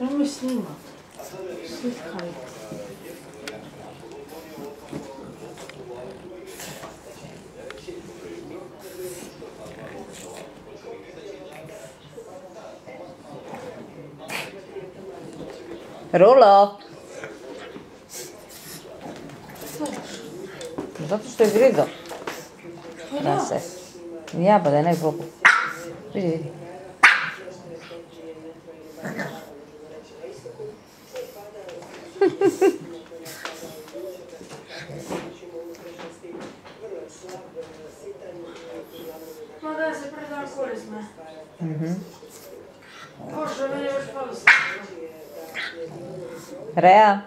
Nemoj snimat. Slikaj. Rulo! Zato što je grizo. Da se. Ja, pa da je nek boku. Vidi, vidi. Ma da se predan korisme. Bože, meni je još palo Rea?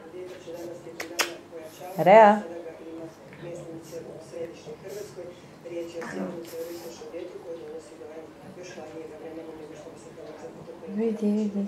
Rea? Vidi, vidi.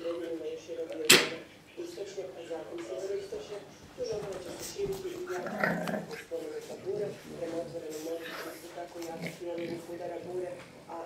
predjelima još jedan dio dana istočnjak, a zatim sjeveroistočnjak. Uz obala će se širiti i jako spomenuta bura, prema otvorenom moru tako jako silnih udara bure, a